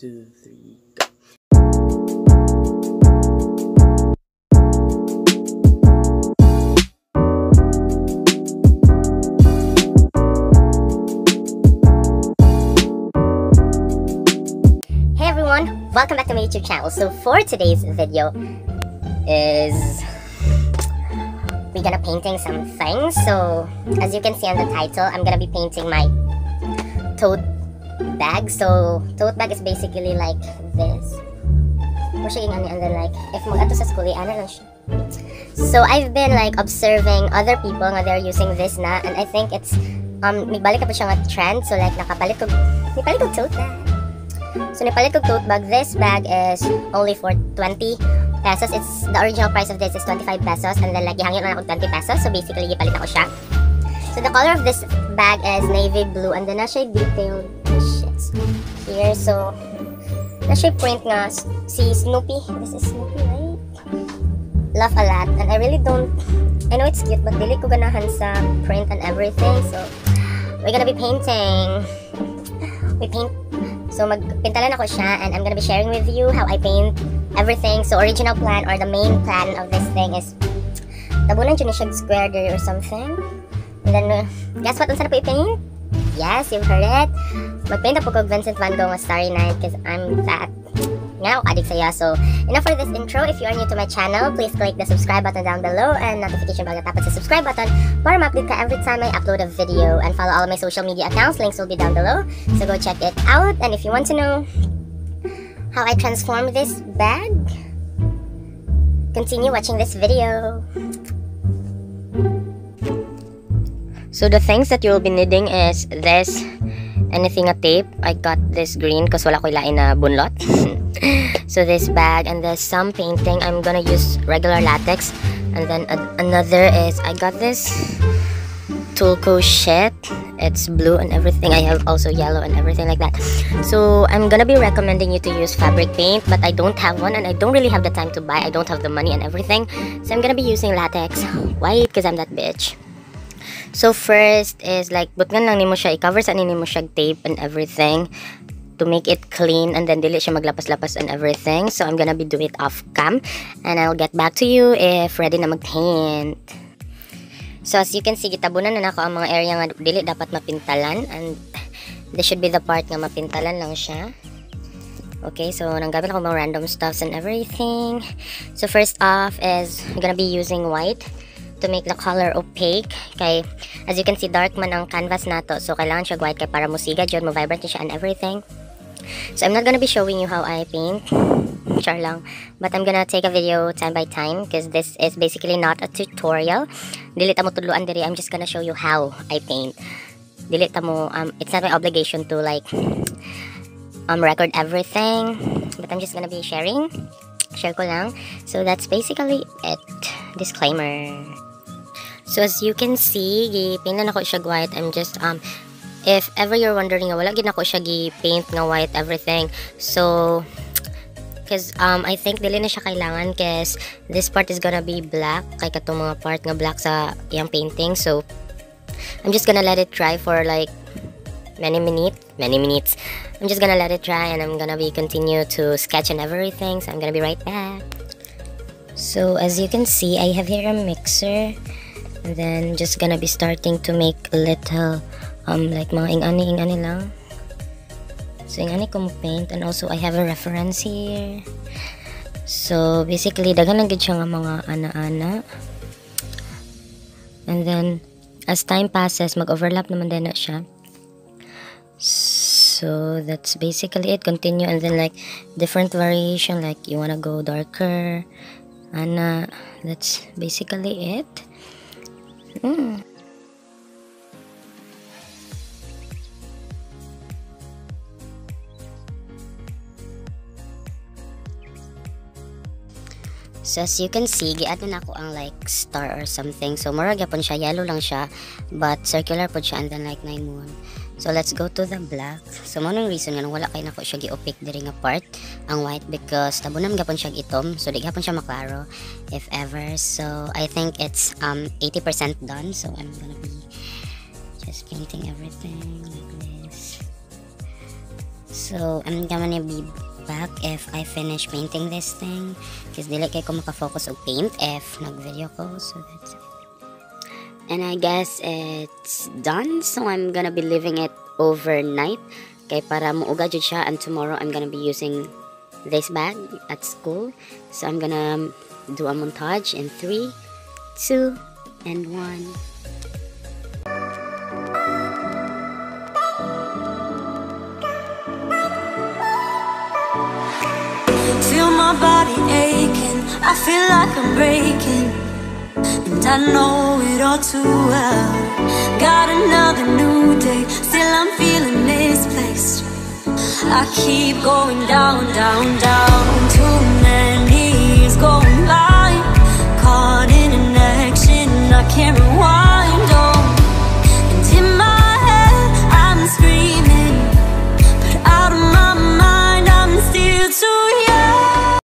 two, three, go. Hey everyone, welcome back to my YouTube channel. So for today's video is we're gonna painting some things. So as you can see on the title, I'm gonna be painting my tote bag. So tote bag is basically like this. Like if mo sa school. So I've been like observing other people nga they're using this na and I think it's um nagbalik pa siya trend. So like nakapalit ko nipalit ko tote bag. So, nipalit ko tote bag. This bag is only for 20 pesos. It's the original price of this is 25 pesos. And then, like, ihangin lang ako 20 pesos. So, basically, ipalit ako siya. So, the color of this bag is navy blue. And then, na siya detailed here. So, na siya print nga si Snoopy. This is Snoopy, right? Love a lot. And I really don't... I know it's cute, but dili ko ganahan sa print and everything. So, we're gonna be painting. We paint So magpintalan ako siya and I'm gonna be sharing with you how I paint everything. So original plan or the main plan of this thing is tabunan dyan siya square there or something. And then, uh, guess what? Unsa na po i-paint? Yes, you've heard it. Magpaint ako kog Vincent Van Gogh Starry Night because I'm that now addict saya. So, enough for this intro. If you are new to my channel, please click the subscribe button down below and notification bell tapat sa subscribe button para ma-update ka every time I upload a video and follow all my social media accounts. Links will be down below. So go check it out. And if you want to know how I transform this bag, continue watching this video. So the things that you'll be needing is this anything a tape. I got this green because wala ko ilain na bunlot. so this bag and there's some painting. I'm gonna use regular latex. And then another is I got this Tulco sheet. It's blue and everything. I have also yellow and everything like that. So I'm gonna be recommending you to use fabric paint, but I don't have one and I don't really have the time to buy. I don't have the money and everything. So I'm gonna be using latex white because I'm that bitch. So first is like butngan lang nimo siya i-cover sa nimo siya tape and everything to make it clean and then dili siya maglapas-lapas and everything. So I'm gonna be doing it off cam and I'll get back to you if ready na mag-paint. So as you can see gitabunan na nako ang mga area nga dili dapat mapintalan and this should be the part nga mapintalan lang siya. Okay, so nanggamit ako mga random stuffs and everything. So first off is I'm gonna be using white to make the color opaque. Kay as you can see dark man ang canvas nato so kailangan siya white kay para musiga jud mo vibrant siya and everything. So I'm not gonna be showing you how I paint. Char lang. But I'm gonna take a video time by time because this is basically not a tutorial. Dili mo tudloan diri. I'm just gonna show you how I paint. Dili mo um, it's not my obligation to like um record everything but I'm just gonna be sharing. Share ko lang. So that's basically it. Disclaimer So as you can see, gi-paint na ako siya white. I'm just um if ever you're wondering wala gid ako siya gi-paint nga white everything. So Cause um, I think dili na siya kailangan cause this part is gonna be black. Kay katong mga part nga black sa iyang painting. So I'm just gonna let it dry for like many minutes many minutes. I'm just gonna let it dry and I'm gonna be continue to sketch and everything. So I'm gonna be right back. So as you can see I have here a mixer and then just gonna be starting to make little um like mga ingani ingani lang. So ingani ko paint. And also I have a reference here. So basically daghan lang gid siya nga mga ana-ana. And then as time passes mag-overlap naman din na siya. So that's basically it. Continue. And then like different variation. Like you wanna go darker ana. That's basically it Mm. So as you can see, giad na ako ang like star or something. So mura gyapon siya, yellow lang siya, but circular po siya and then like nine moon. So let's go to the black. So mo reason nga wala kay nako siya gi-opaque diri nga part ang white because tabunam gyapon siya itom. So di gyapon siya maklaro if ever. So I think it's um 80% done. So I'm gonna be just painting everything like this. So, I'm gonna be back if I finish painting this thing. Because dili kay ko makafocus og paint if nag-video ko. So, that's it. And I guess it's done. So, I'm gonna be leaving it overnight. Kay para muuga jud siya. And tomorrow, I'm gonna be using this bag at school. So, I'm gonna um, do a montage in 3, 2, and 1. Feel my body aching, I feel like I'm breaking. And I know it all too well. Got another new day, still I'm feeling misplaced. I keep going down, down, down. Too many years going.